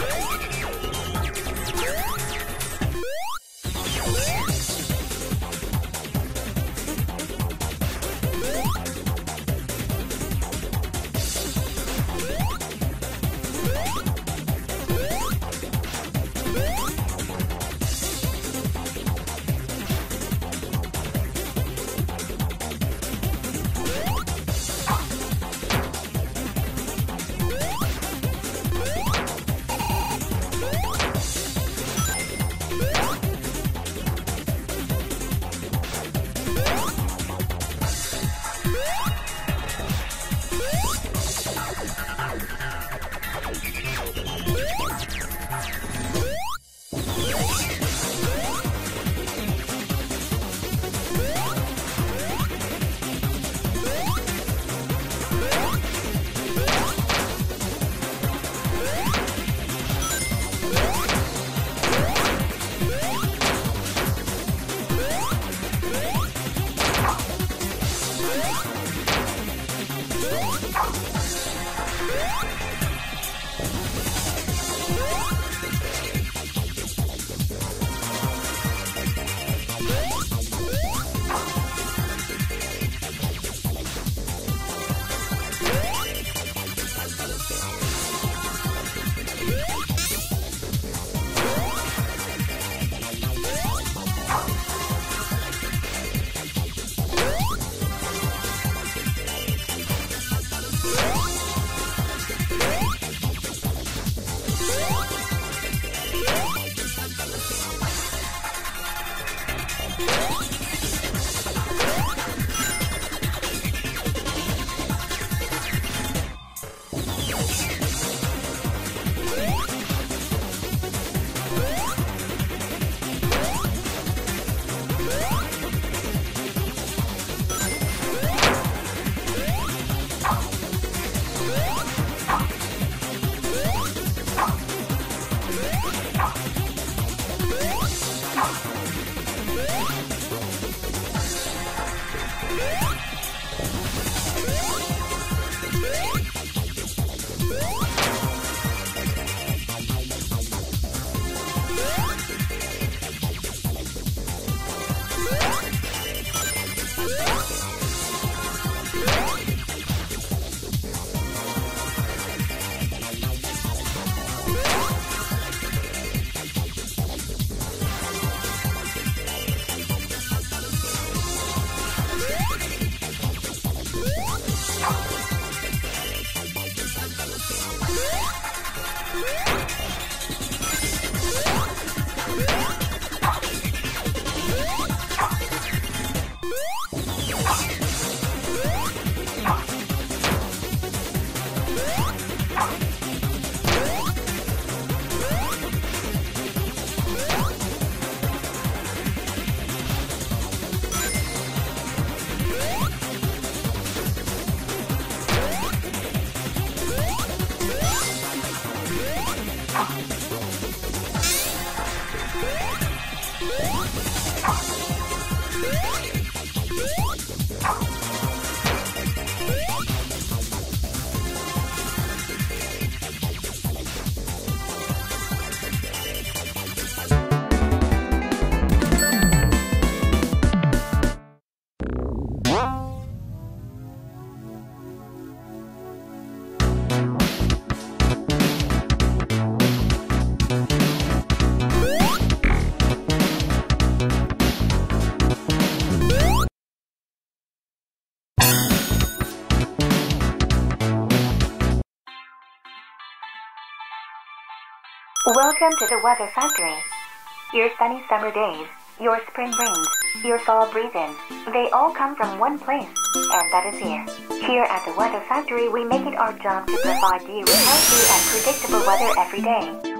you Welcome to the Weather Factory. Your sunny summer days, your spring rains, your fall breeze-ins, they all come from one place, and that is here. Here at the Weather Factory, we make it our job to provide you with healthy and predictable weather every day.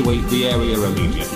Evacuate the area immediately.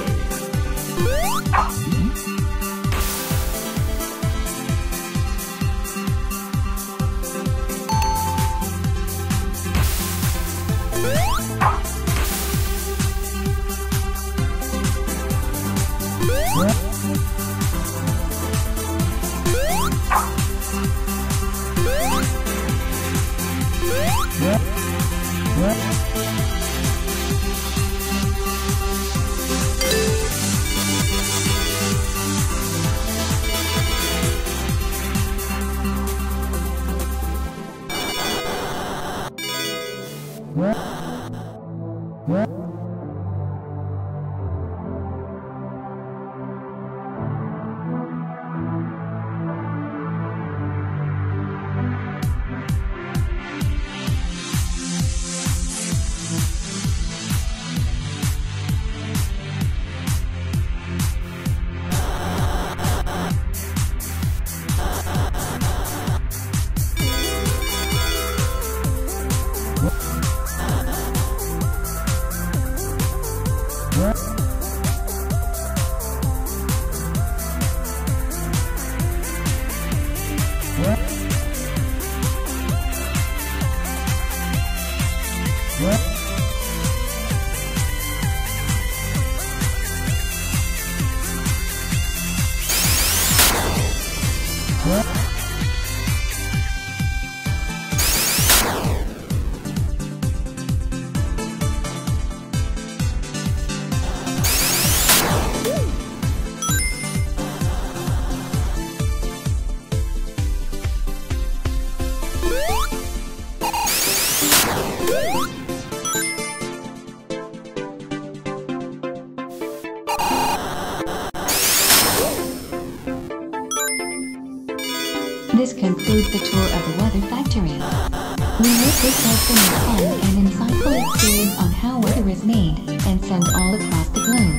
Hope this has been a fun and insightful experience on how weather is made and sent all across the globe.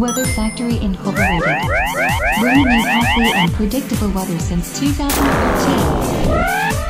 Weather Factory Incorporated. Bringing you healthy and predictable weather since 2014.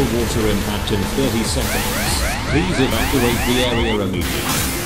Water impact in 30 seconds. Please evacuate the area immediately.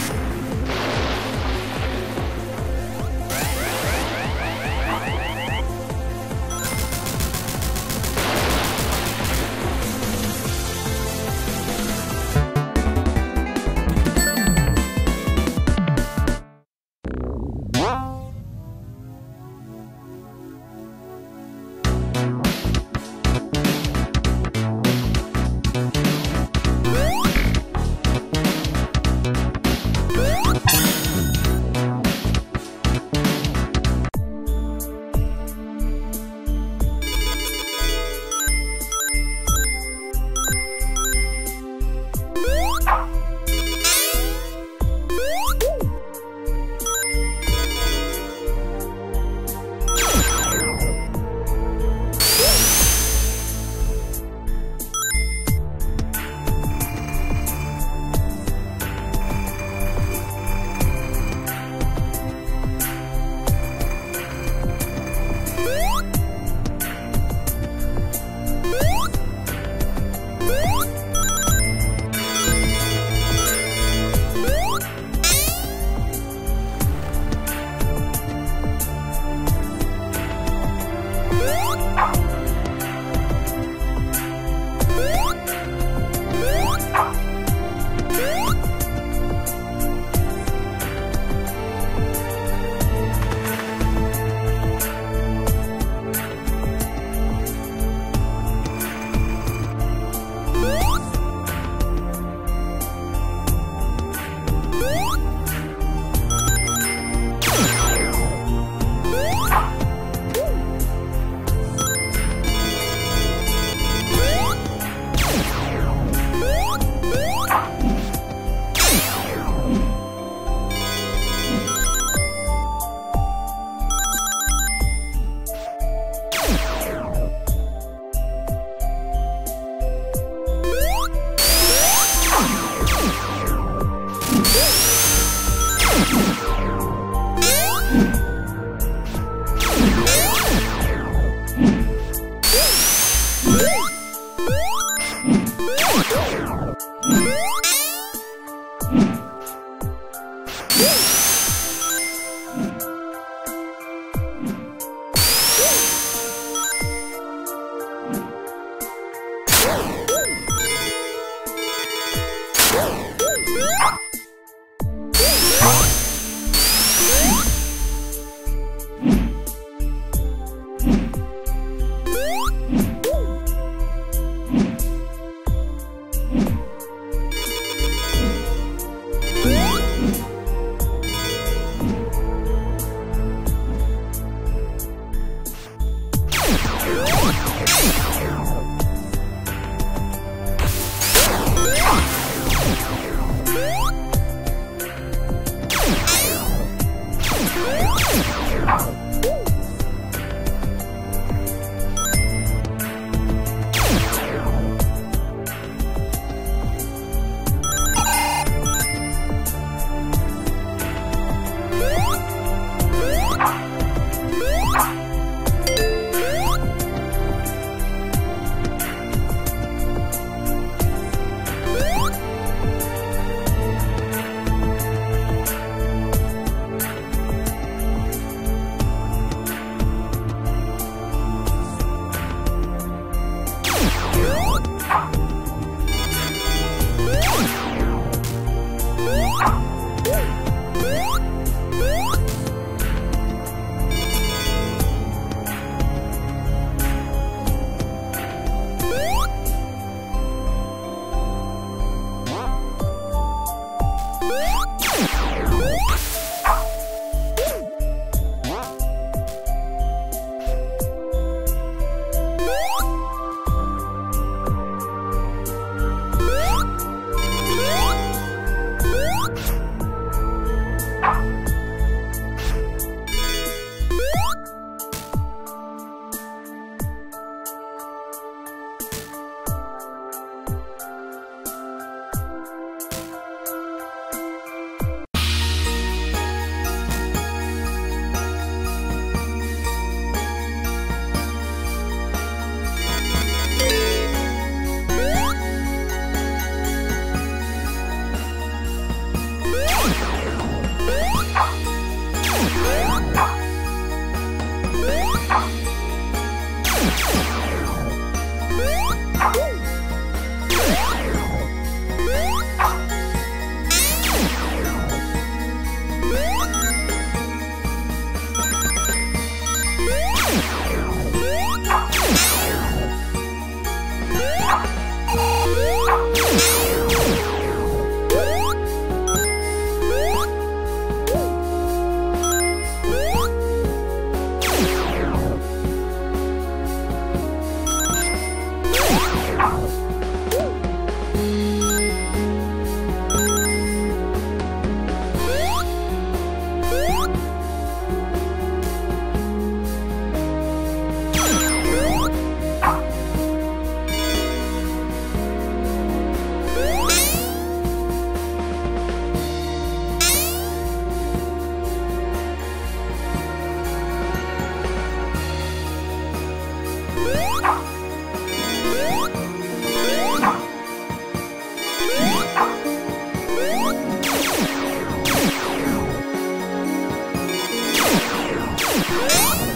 Música